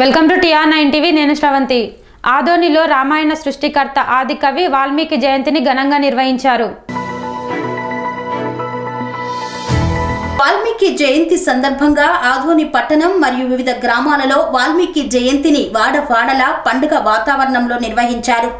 Welcome to TR nine TV నేను శ్రవంతి. ఆదోనిలో రామాయణ సృష్టికర్త ఆది కవి వాల్మీకి జయంతిని ఘనంగా నిర్వహించారు. వాల్మీకి జయంతి సందర్భంగా ఆధోని పట్టణం మరియు వివిధ గ్రామాలలో వాల్మీకి జయంతిని వాడవాడలా పండుగ వాతావరణంలో నిర్వహించారు.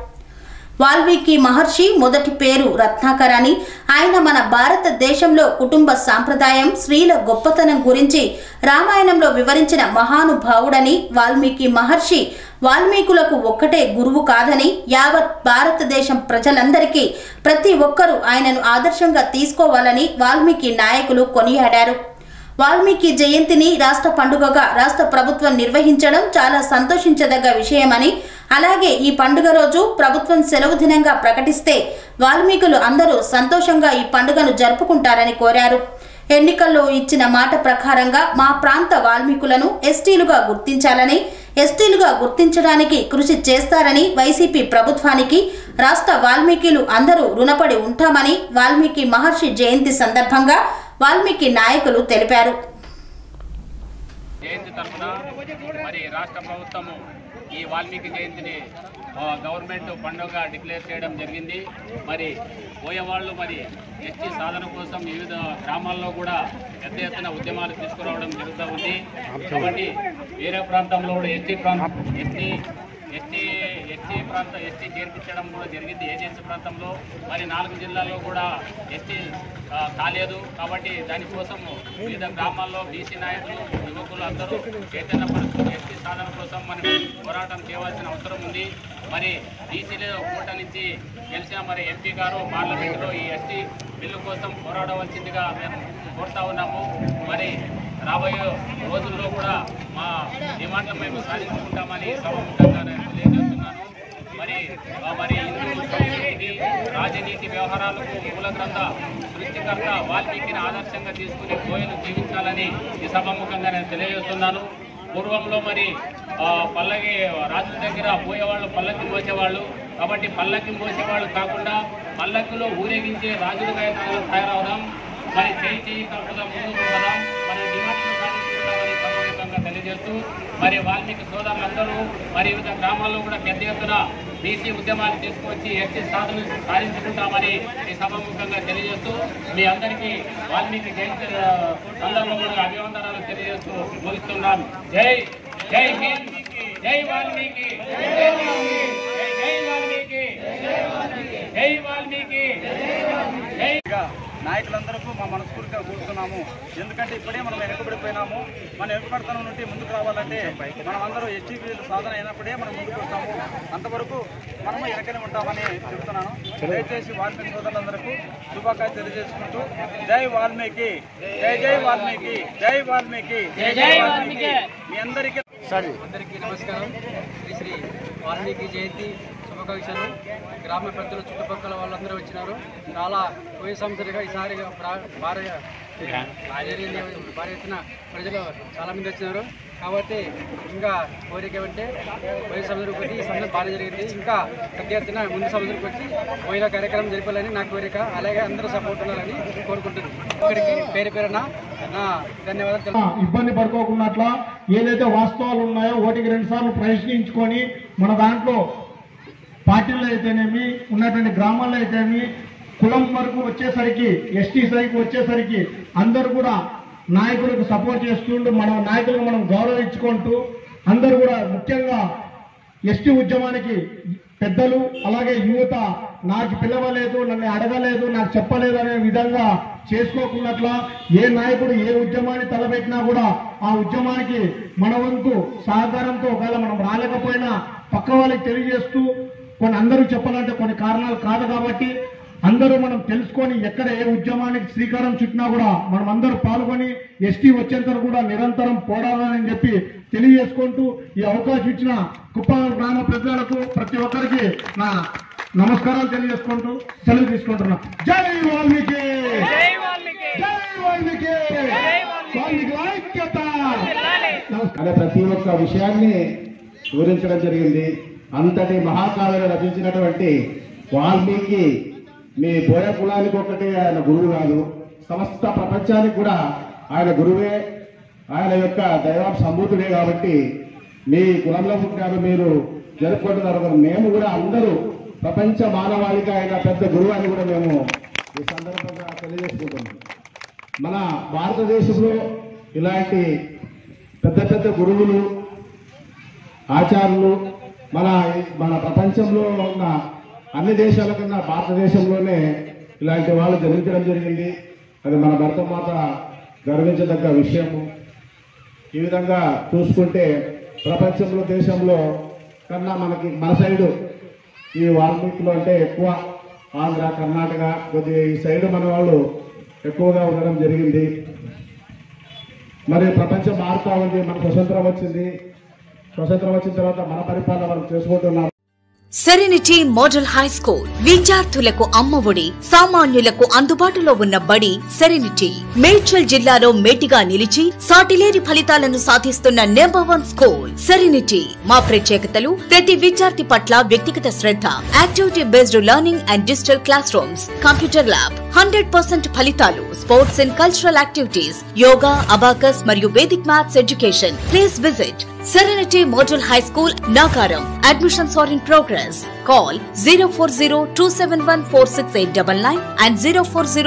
వాల్మీకి మహర్షి మొదటి పేరు రత్నాకర్ అని. ఆయన మన భారతదేశంలో కుటుంబ సాంప్రదాయం స్త్రీల గొప్పతనం గురించి రామాయణంలో వివరించిన మహానుభావుడని వాల్మీకి మహర్షి. వాల్మీకులకు ఒక్కటే గురువు కాదని యావత్ భారతదేశం ప్రజలందరికీ ప్రతి ఒక్కరూ ఆయనను ఆదర్శంగా తీసుకోవాలని వాల్మీకి నాయకులు కొనియాడారు. వాల్మీకి జయంతిని రాష్ట్ర పండుగగా రాష్ట్ర ప్రభుత్వం నిర్వహించడం చాలా సంతోషించదగ్గ విషయమని అలాగే ఈ పండుగ రోజు ప్రభుత్వం సెలవు దినంగా ప్రకటిస్తే వాల్మీకులు అందరూ సంతోషంగా ఈ పండుగను జరుపుకుంటారని కోరారు. ఎన్నికల్లో ఇచ్చిన మాట ప్రకారంగా మా ప్రాంత వాల్మీకులను ఎస్టీలుగా గుర్తించాలని ఎస్టీలుగా గుర్తించడానికి కృషి చేస్తారని వైసీపీ ప్రభుత్వానికి రాష్ట్ర వాల్మీకిలు అందరూ రుణపడి ఉంటామని వాల్మీకి మహర్షి జయంతి సందర్భంగా వాల్మీకి నాయకులు తెలిపారు. జయంతి తరఫున మరి రాష్ట్ర ప్రభుత్వము ఈ వాల్మీకి జయంతిని గవర్నమెంట్ పండుగ డిక్లేర్ చేయడం జరిగింది. మరి పోయేవాళ్ళు మరి ఎస్టీ సాధన కోసం వివిధ గ్రామాల్లో కూడా పెద్ద ఎత్తున ఉద్యమాలు తీసుకురావడం జరుగుతూ ఉంది. కాబట్టి వేరే ప్రాంతంలో కూడా ఎస్టీ ప్రాంతం ఎస్టీ ఎస్టీ ఎస్టీ ప్రాంత ఎస్టీ చేర్పించడం కూడా జరిగింది. ఏజెన్సీ ప్రాంతంలో మరి నాలుగు జిల్లాల్లో కూడా ఎస్టీ కాలేదు. కాబట్టి దానికోసం వివిధ గ్రామాల్లో బీసీ నాయకులు యువకులు అందరూ చైతన్యపరుస్తూ ఎస్టీ సాధన కోసం మనం పోరాటం చేయవలసిన అవసరం ఉంది. మరి బీసీలో కూట నుంచి గెలిచిన మరి ఎంపీ గారు పార్లమెంటులో ఈ ఎస్టీ బిల్లు కోసం పోరాడవలసిందిగా మేము కోరుతా ఉన్నాము. మరి రాబోయే రోజుల్లో కూడా మా డిమాండ్లు మేము సాధించుకుంటామని సభ మరి రాజనీతి వ్యవహారాలకు మూల గ్రంథ సృష్టికర్త వాల్మీకిని ఆదర్శంగా తీసుకుని కోయలు జీవించాలని ఈ సభాముఖంగా నేను తెలియజేస్తున్నాను. పూర్వంలో మరి పల్లకి రాజుల దగ్గర పోయేవాళ్ళు పల్లకి మోసేవాళ్ళు. కాబట్టి పల్లకి మోసేవాళ్ళు కాకుండా పల్లకిలో ఊరేగించే రాజులుగా తయారవడం మరి చేయి చేయి కలపడం ముందుకు చేస్తూ మరి వాల్మీకి సోదరులందరూ మరి వివిధ గ్రామాల్లో కూడా పెద్ద ఎత్తున బీసీ ఉద్యమాన్ని తీసుకొచ్చి ఎస్టీ సాధన సాధించుకుంటామని ఈ సభాముఖంగా తెలియజేస్తూ మీ అందరికీ వాల్మీకి జయంతి సందర్భంలో సందర్భంగా అభివందనాలు తెలియజేస్తూ ముగిస్తున్నాం. జై జై హింద్ జై వాల్మీకి జై వాల్మీకి జై వాల్మీకి జై వాల్మీకి. జై గా నాయకులందరికీ మా మనస్ఫూర్తిగా కూర్చున్నాము ఎందుకంటే ఇప్పుడే మనం వెనుకబడిపోయినాము. మన వెనుకబడతనం నుండి ముందుకు రావాలంటే మనం అందరూ ఎస్టీపీలు సాధన అయినప్పుడే మనం ముందుకు వస్తాము. అంతవరకు మనము వెనకనే ఉంటామని చెప్తున్నాను. దయచేసి వాల్మీకి సోదరులందరికీ శుభాకాంక్షలు తెలియజేసుకుంటూ జై వాల్మీకి జై జై వాల్మీకి జై వాల్మీకి జై జై వాల్మీకి. మీ అందరికీ అందరికీ నమస్కారం. శ్రీ శ్రీ వాల్మీకి జయంతి. శుభాకాంక్షలు గ్రామ పెద్దలు చుట్టుపక్కల వాళ్ళందరూ వచ్చినారు. చాలా పోయే సంవత్సరంగా ఈసారి భారీ భారీ ఎత్తున ప్రజలు చాలా మంది వచ్చినారు. కాబట్టి ఇంకా కోరిక ఏమంటే పోయే సంవత్సరం వచ్చి ఈ సంవత్సరం బాగా జరిగింది. ఇంకా పెద్ద ఎత్తున ముందు సంవత్సరం వచ్చి పోయిన కార్యక్రమం జరిపాలని నా కోరిక. అలాగే అందరూ సపోర్ట్ ఉండాలని కోరుకుంటున్నాను. ఇక్కడికి పేరు పేరున నా ధన్యవాదాలు ఇబ్బంది పడుకోకున్నట్లా ఏదైతే వాస్తవాలు ఉన్నాయో ఓటికి రెండు సార్లు ప్రశ్నించుకొని మన దాంట్లో పార్టీలో అయితేనేమి ఉన్నటువంటి గ్రామాల్లో అయితేనేమి కులం వరకు వచ్చేసరికి ఎస్టీ సైకి వచ్చేసరికి అందరూ కూడా నాయకులకు సపోర్ట్ చేస్తుంటూ మన నాయకులకు మనం గౌరవించుకుంటూ అందరూ కూడా ముఖ్యంగా ఎస్టీ ఉద్యమానికి పెద్దలు అలాగే యువత నాకు పిలవలేదు నన్ను అడగలేదు నాకు చెప్పలేదు అనే విధంగా చేసుకోకున్నట్ల ఏ నాయకుడు ఏ ఉద్యమాన్ని తలపెట్టినా కూడా ఆ ఉద్యమానికి మన వంతు సహకారంతో ఒకవేళ మనం రాలేకపోయినా పక్క వాళ్ళకి తెలియజేస్తూ కొన్ని అందరూ చెప్పాలంటే కొన్ని కారణాలు కాదు కాబట్టి అందరూ మనం తెలుసుకొని ఎక్కడ ఏ ఉద్యమానికి శ్రీకారం చుట్టినా కూడా మనం అందరూ పాల్గొని ఎస్టీ వచ్చేంత వరకు కూడా నిరంతరం పోరాడాలని చెప్పి తెలియజేసుకుంటూ ఈ అవకాశం ఇచ్చిన కుప్ప గ్రామ ప్రజలకు ప్రతి ఒక్కరికి నా నమస్కారాలు తెలియజేసుకుంటూ సెలవు తీసుకుంటున్నా. జై వాల్మీకి! జై వాల్మీకి! వాల్మీకి! ఐక్యత! నమస్కారం అనే ప్రతి ఒక్క విషయాన్ని వివరించడం జరిగింది. అంతటి మహాకావ్యాలు రచించినటువంటి వాల్మీకి మీ బోయ కులానికి ఒకటి ఆయన గురువు కాదు సమస్త ప్రపంచానికి కూడా ఆయన గురువే. ఆయన యొక్క దైవ సంబూతుడే కాబట్టి మీ కులంలో పుట్టారు మీరు జరుపుకుంటున్నారు మేము కూడా అందరూ ప్రపంచ మానవాళికి ఆయన పెద్ద గురువు అని కూడా మేము ఈ సందర్భంగా తెలియజేసుకుంటున్నాం. మన భారతదేశంలో ఇలాంటి పెద్ద పెద్ద గురువులు ఆచార్యులు మన మన ప్రపంచంలో ఉన్న అన్ని దేశాల కన్నా భారతదేశంలోనే ఇలాంటి వాళ్ళు జన్మించడం జరిగింది. అది మన భరతమాత గర్వించదగ్గ విషయము. ఈ విధంగా చూసుకుంటే ప్రపంచంలో దేశంలో కన్నా మనకి మన సైడు ఈ వాల్మీకులు అంటే ఎక్కువ ఆంధ్ర కర్ణాటక కొద్దిగా ఈ సైడ్ మన వాళ్ళు ఎక్కువగా ఉండడం జరిగింది. మరి ప్రపంచం మారుతూ ఉంది మనకు స్వతంత్రం వచ్చింది. స్వతంత్రం వచ్చిన తర్వాత మన పరిపాలన మనం చేసుకుంటున్నాం. సెరెనిటీ మోడల్ హై స్కూల్ విద్యార్థులకు అమ్మఒడి సామాన్యులకు అందుబాటులో ఉన్న బడి సెరెనిటీ. మేడ్చల్ జిల్లాలో మేటిగా నిలిచి సాటిలేని ఫలితాలను సాధిస్తున్న నెంబర్ వన్ స్కూల్ సెరెనిటీ. మా ప్రత్యేకతలు ప్రతి విద్యార్థి పట్ల వ్యక్తిగత శ్రద్ధ activity based learning and digital classrooms computer lab. Hundred percent ఫలితాలు sports and cultural activities yoga abacus మరియు Vedic maths education. Please visit Serenity Model High School, Nagaram. Admissions are in progress. Call 040 and 040